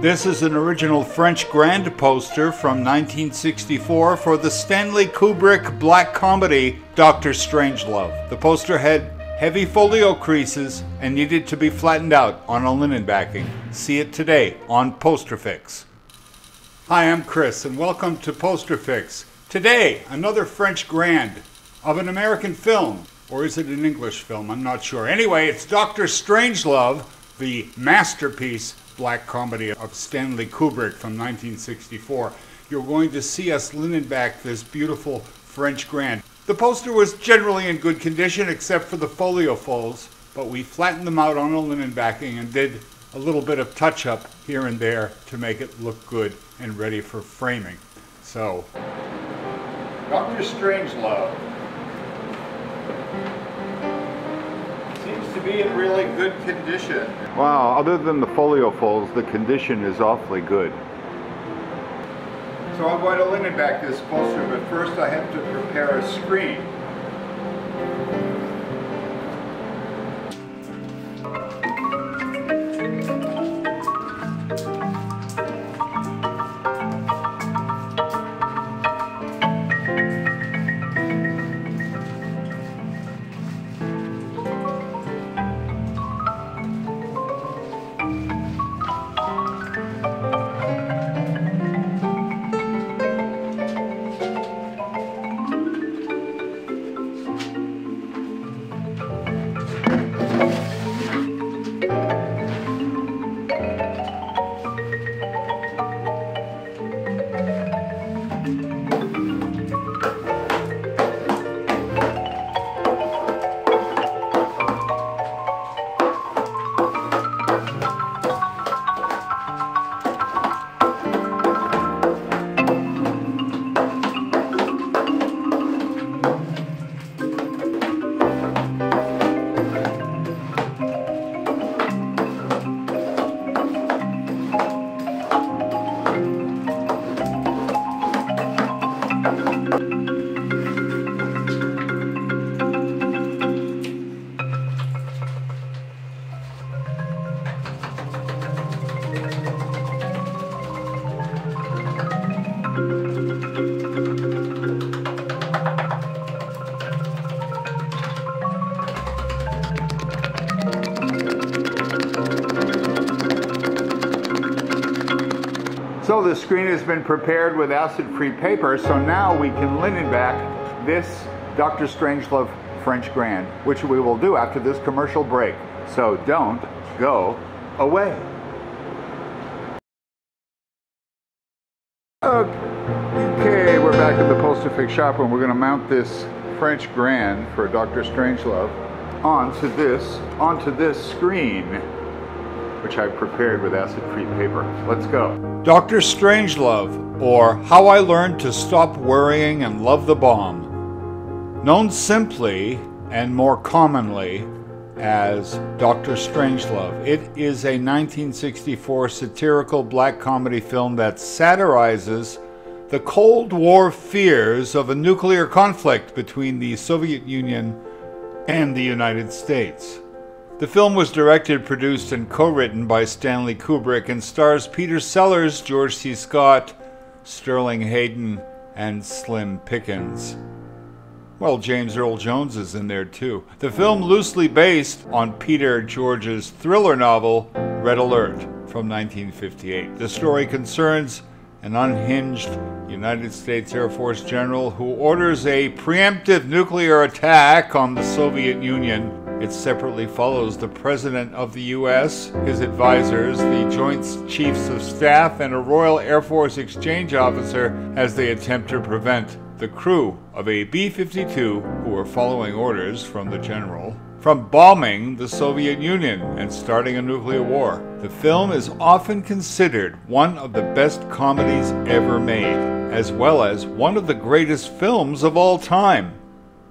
This is an original French Grand poster from 1964 for the Stanley Kubrick black comedy Doctor Strangelove. The poster had heavy folio creases and needed to be flattened out on a linen backing. See it today on Posterfix. Hi, I'm Chris and welcome to Posterfix. Today, another French Grand of an American film. Or is it an English film? I'm not sure. Anyway, it's Doctor Strangelove, the masterpiece black comedy of Stanley Kubrick from 1964. You're going to see us linen back this beautiful French Grand. The poster was generally in good condition except for the folio folds, but we flattened them out on a linen backing and did a little bit of touch up here and there to make it look good and ready for framing. So, Dr. Strangelove be in really good condition. Wow, other than the folio folds, the condition is awfully good. So I'm going to linen back this poster, but first I have to prepare a screen. So the screen has been prepared with acid-free paper, so now we can linen back this Dr. Strangelove French Grand, which we will do after this commercial break. So don't go away. Okay, we're back at the Posterfix shop and we're going to mount this French Grand for Dr. Strangelove onto this, onto this screen which I've prepared with acid-free paper. Let's go. Dr. Strangelove, or How I Learned to Stop Worrying and Love the Bomb. Known simply and more commonly as Dr. Strangelove. It is a 1964 satirical black comedy film that satirizes the Cold War fears of a nuclear conflict between the Soviet Union and the United States. The film was directed, produced, and co written by Stanley Kubrick and stars Peter Sellers, George C. Scott, Sterling Hayden, and Slim Pickens. Well, James Earl Jones is in there too. The film loosely based on Peter George's thriller novel Red Alert from 1958. The story concerns an unhinged United States Air Force general who orders a preemptive nuclear attack on the Soviet Union it separately follows the President of the U.S., his advisors, the Joint Chiefs of Staff, and a Royal Air Force exchange officer as they attempt to prevent the crew of a B 52 who were following orders from the general from bombing the Soviet Union and starting a nuclear war. The film is often considered one of the best comedies ever made, as well as one of the greatest films of all time.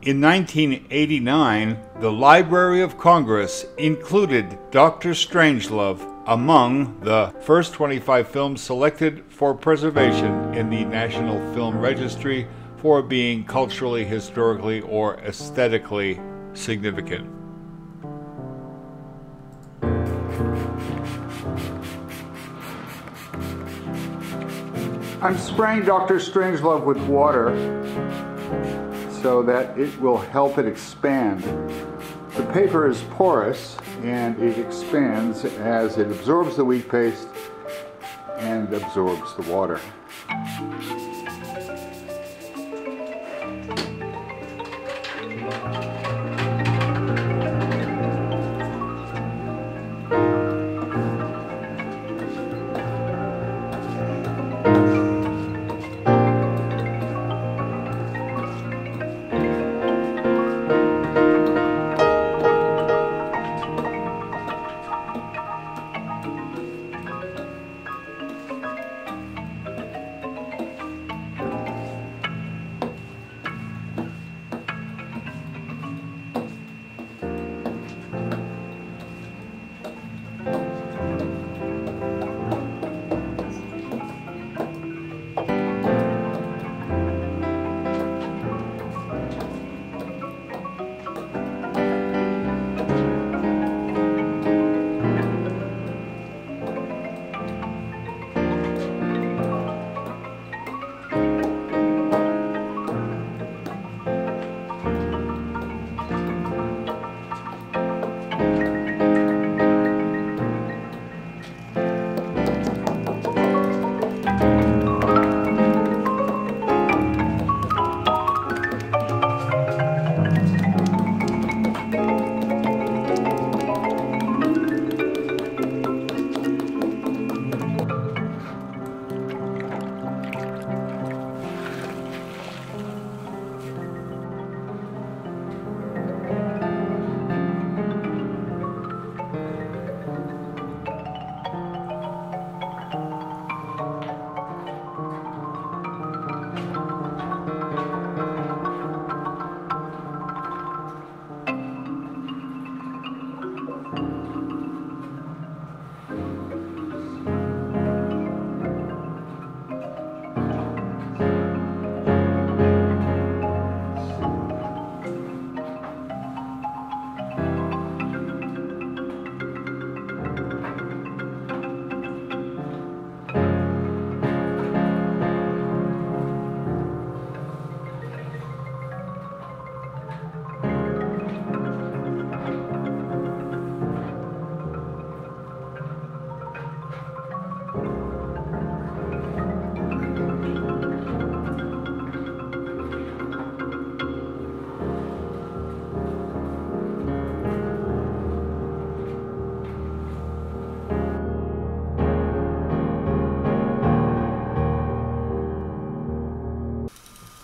In 1989, the Library of Congress included Dr. Strangelove among the first 25 films selected for preservation in the National Film Registry for being culturally, historically, or aesthetically significant. I'm spraying Dr. Strangelove with water so that it will help it expand. The paper is porous and it expands as it absorbs the wheat paste and absorbs the water.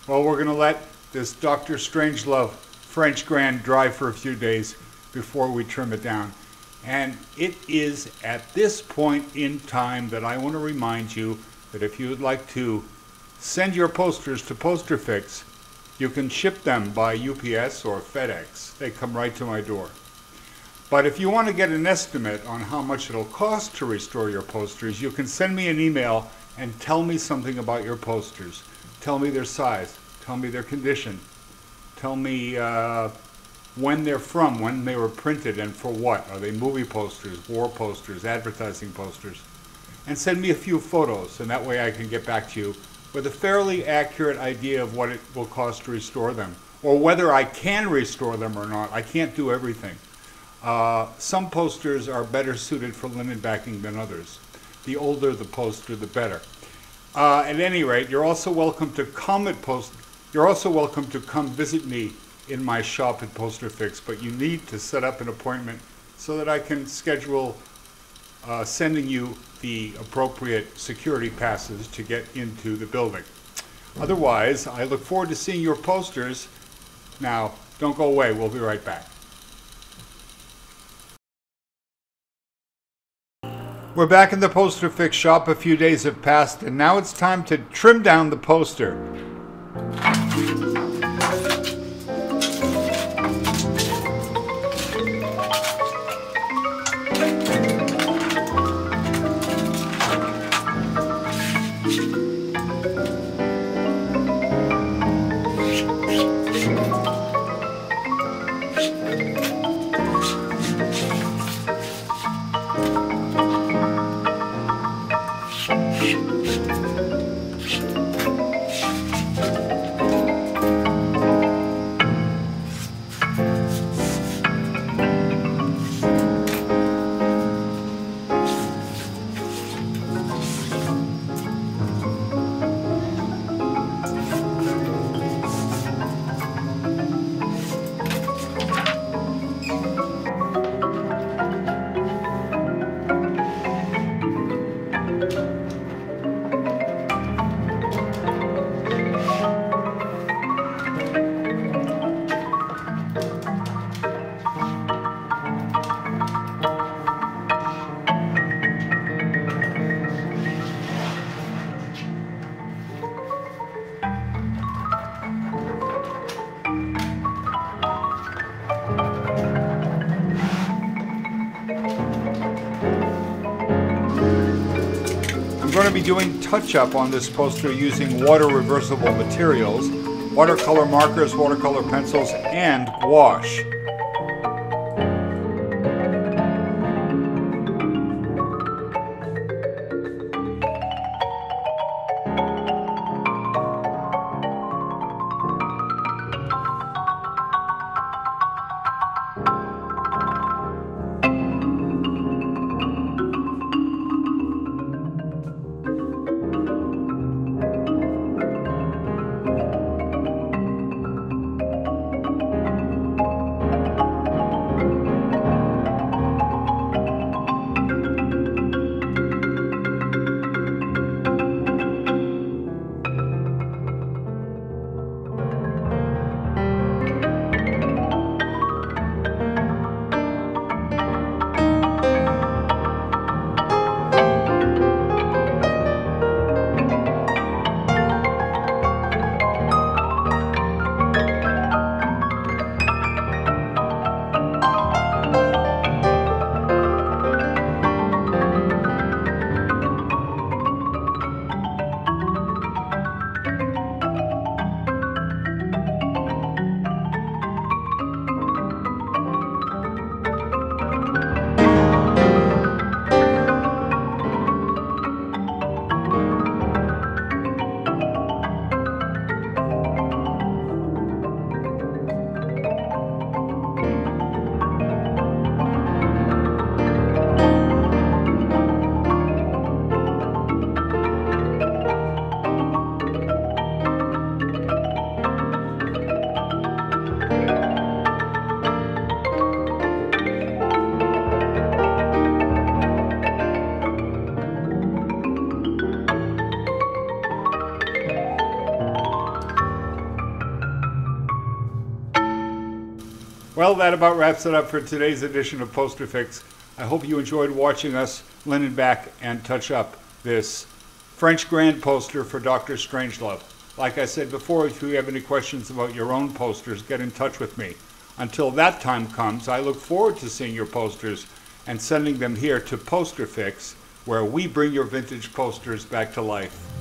Well, we're going to let this Dr. Strangelove French Grand dry for a few days before we trim it down. And it is at this point in time that I want to remind you that if you would like to send your posters to Posterfix, you can ship them by UPS or FedEx. They come right to my door. But if you want to get an estimate on how much it'll cost to restore your posters, you can send me an email and tell me something about your posters. Tell me their size. Tell me their condition. Tell me uh, when they're from, when they were printed, and for what. Are they movie posters, war posters, advertising posters? And send me a few photos, and that way I can get back to you with a fairly accurate idea of what it will cost to restore them, or whether I can restore them or not. I can't do everything. Uh, some posters are better suited for linen backing than others. The older the poster, the better. Uh, at any rate, you're also welcome to come at Post. You're also welcome to come visit me in my shop at Posterfix, but you need to set up an appointment so that I can schedule uh, sending you the appropriate security passes to get into the building. Otherwise, I look forward to seeing your posters. Now, don't go away. We'll be right back. We're back in the poster fix shop. A few days have passed, and now it's time to trim down the poster. Be doing touch-up on this poster using water reversible materials, watercolor markers, watercolor pencils, and gouache. Well, that about wraps it up for today's edition of Poster Fix. I hope you enjoyed watching us linen back and touch up this French Grand poster for Dr. Strangelove. Like I said before, if you have any questions about your own posters, get in touch with me. Until that time comes, I look forward to seeing your posters and sending them here to Poster Fix, where we bring your vintage posters back to life.